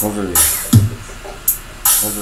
本当に本